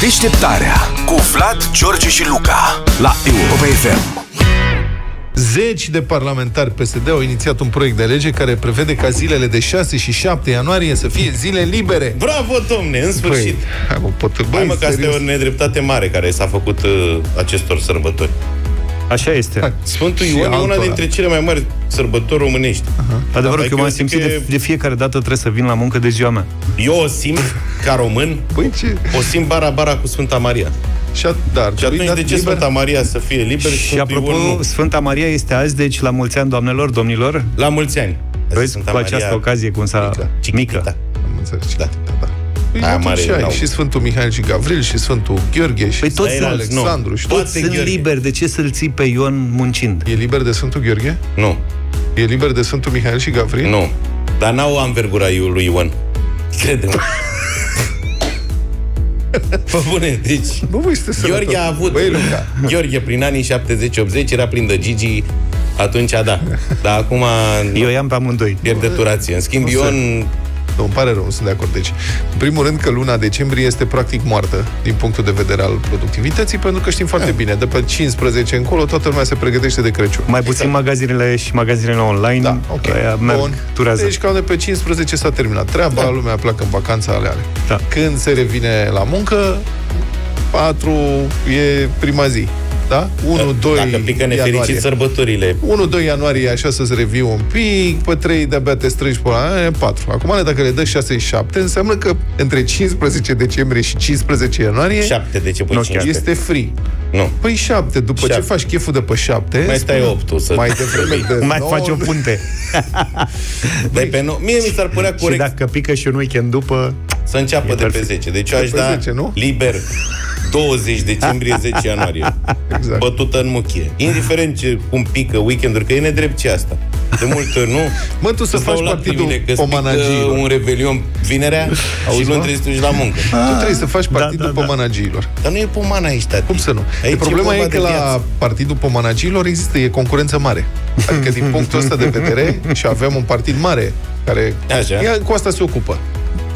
Deșteptarea cu Vlad, George și Luca la Europa FM. Zeci de parlamentari PSD au inițiat un proiect de lege care prevede ca zilele de 6 și 7 ianuarie să fie zile libere. Bravo, domne, în sfârșit. Băi, acum pot, Hai mă, că asta e o nedreptate mare care s-a făcut uh, acestor sărbători. Așa este. Sfântul Și Ion e una altora. dintre cele mai mari sărbători românești. Adevărul că Adică eu m-am eu zic simțit că- de, de fiecare dată trebuie să vin la muncă de ziua mea. Eu o simt, ca român, Păi ce? o simt bara-bara cu Sfânta Maria. Și, a, dar, Și atunci, de ce Sfânta Maria să fie liber și Și Sfântul apropo, Ion nu? Sfânta Maria este azi, deci la mulți ani, doamnelor, domnilor. La mulți ani. Vezi Sfânta cu această Maria ocazie cum s-a... mică, Mică. chiquitita. Am înțeles. Da. Da, da. Păi Aia atunci mare, și ai n-au. și Sfântul Mihail și Gavril și Sfântul Gheorghe și Păi toți Sfântul sunt, nu. Alexandru și Toți toți. Sunt Gheorghe. liberi, de ce să-l ții pe Ion muncind? E liber de Sfântul Gheorghe? Nu, E liber de Sfântul Mihail și Gavril? nu. Dar n-au anvergura lui Ion. Crede-mă. Pă bune, deci... Nu voi este sănătos. Gheorghe a avut. Băi, Luca, Gheorghe, prin anii 70-80, era plin de Gigi, atunci da. Dar acum Eu i-am pe amândoi. pierde turație. În schimb, Nu Ion... nu, îmi pare rău, nu sunt de acord. Deci, în primul rând că luna decembrie este practic moartă din punctul de vedere al productivității, pentru că știm foarte bine, de pe 15 încolo toată lumea se pregătește de Crăciun. Mai puțin magazinele și magazinele online. Da, ok. aia merg, Bun. turează. Deci cam de pe 15 s-a terminat treaba, da. lumea pleacă în vacanța ale ale. Da. Când se revine la muncă, 4 e prima zi. Da? 1, 2 Dacă pică nefericit ianuarie. sărbătorile. 1-2 ianuarie așa să-ți reviu un pic, pe 3 de-abia te strângi pe la 4. Acum, dacă le dă 6-7, înseamnă că între 15 decembrie și 15 ianuarie 7, de ce pui Nu, 5? este free. Nu. Păi 7, după ce Șapte. faci cheful de pe 7, Mai stai spune- optul să- Mai devreme de Mai nouă, faci o punte. Dar pe nou. Mie mi s-ar părea și corect dacă pică și un weekend după... să înceapă E de pe perfect. 10. Deci eu De aș pe da 10, nu? liber 20 decembrie, 10 ianuarie. Exact. Bătută în muchie. Indiferent ce, cum pică weekenduri, că e nedrept ce asta. De multe ori, nu? Mă, tu să Stau faci la partidul tine că pomanagiilor. un revelion vinerea Auzi, și luni mă? trebuie să te duci la muncă. Tu trebuie să faci partidul da, da. pomanagiilor. Dar nu e pomana aici, tati. Cum să nu? Aici E problema vorba e de că la viață. partidul pomanagiilor există, e concurență mare. Adică din punctul ăsta de vedere, și avem un partid mare care Așa. ea, cu asta se ocupă.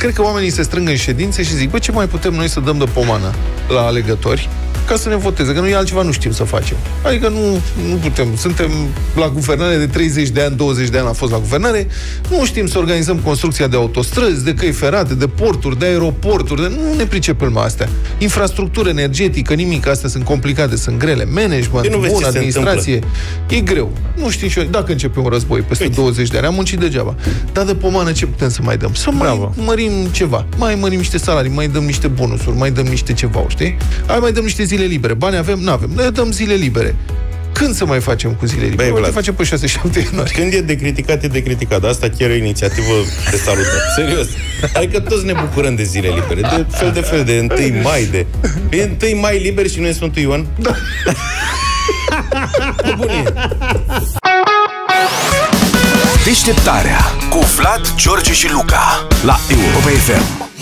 Cred că oamenii se strâng în ședințe și zic, bă, ce mai putem noi să dăm de pomană la alegători ca să ne voteze, că noi altceva nu știm să facem. Adică nu, nu putem. Suntem la guvernare de 30 de ani, 20 de ani am fost la guvernare, nu știm să organizăm construcția de autostrăzi, de căi ferate, de porturi, de aeroporturi, de... nu ne pricepem la astea. Infrastructură energetică, nimic, astea sunt complicate, sunt grele. Management, Păi nu vezi bun, ce se administrație, e greu. Nu știu și eu, dacă începe un război peste Uite. 20 de ani, am muncit degeaba. Dar de pomană ce putem să mai dăm? Să Bravo. mai mărim ceva. Mai mărim niște salarii, mai dăm niște bonusuri, mai dăm niște ceva, știi? Hai mai dăm niște zile libere. Bani avem? Nu avem. Ne dăm zile libere. Când să mai facem cu zile libere? Băi, Băi, Vlad. facem pe 6-7 ianuarie. Când e de criticat, e de criticat. Dar asta chiar e o inițiativă de salută. Serios. Adică toți ne bucurăm de zile libere. De fel de fel, de 1 mai, de... E 1 mai liber și nu e Sfântul Ioan? Da. Bune. Deșteptarea cu Vlad, George și Luca la Europa FM.